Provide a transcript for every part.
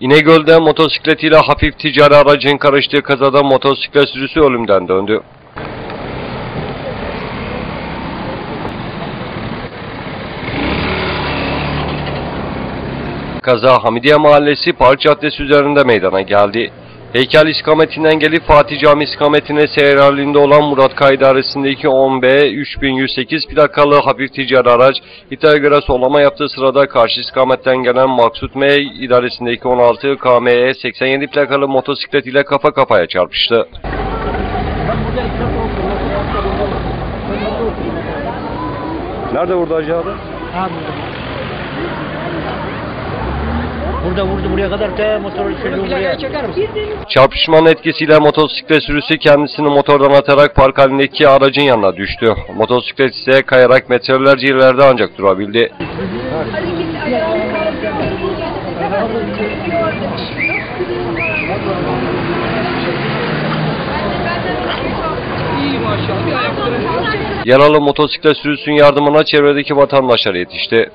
İnegöl'de motosikletiyle hafif ticari aracın karıştığı kazada motosiklet sürücüsü ölümden döndü. Kaza Hamidiye Mahallesi Park Caddesi üzerinde meydana geldi. Heykel istikametinden gelip Fatih Cami istikametine seyir halinde olan Murat K idaresindeki 10B 3108 plakalı hafif ticari araç iddiaya göre sollama yaptığı sırada karşı istikametten gelen Maksut M idaresindeki 16 KME 87 plakalı motosiklet ile kafa kafaya çarpıştı. Nerede vurdu Hacı abi? Burada. Vurdu buraya kadar te motoru sürdü buraya. Çarpışmanın etkisiyle motosiklet sürücüsü kendisini motordan atarak park halindeki aracın yanına düştü. Motosiklet ise kayarak metrelerce ileride ancak durabildi. Yaralı motosiklet sürücüsünün yardımına çevredeki vatandaşlar yetişti.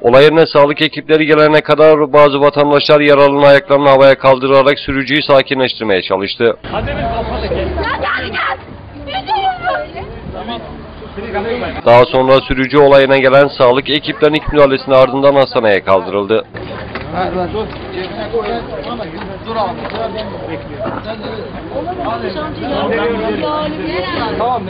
Olay yerine sağlık ekipleri gelene kadar bazı vatandaşlar yaralının ayaklarını havaya kaldırarak sürücüyü sakinleştirmeye çalıştı. Daha sonra sürücü olayına gelen sağlık ekiplerinin ilk müdahalesinin ardından hastaneye kaldırıldı. Tamam.